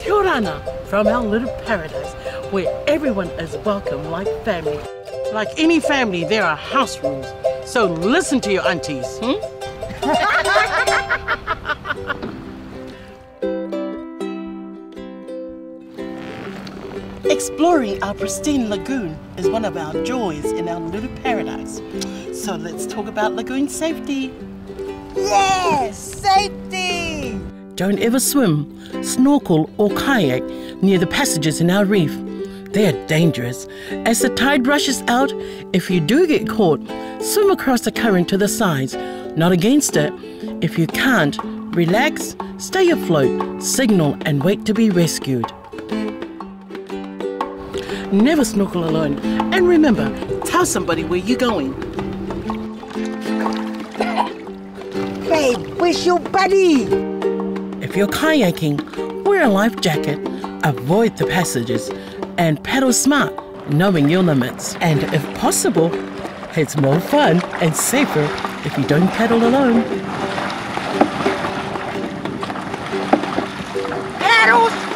Kia orana from our little paradise where everyone is welcome like family. Like any family, there are house rules. So listen to your aunties, hmm? Exploring our pristine lagoon is one of our joys in our little paradise. So let's talk about lagoon safety. Yes, safety! Don't ever swim, snorkel, or kayak near the passages in our reef. They are dangerous. As the tide rushes out, if you do get caught, swim across the current to the sides, not against it. If you can't, relax, stay afloat, signal, and wait to be rescued. Never snorkel alone. And remember, tell somebody where you're going. Babe, where's your buddy? If you're kayaking, wear a life jacket, avoid the passages, and paddle smart, knowing your limits. And if possible, it's more fun and safer if you don't paddle alone. Paddle smart!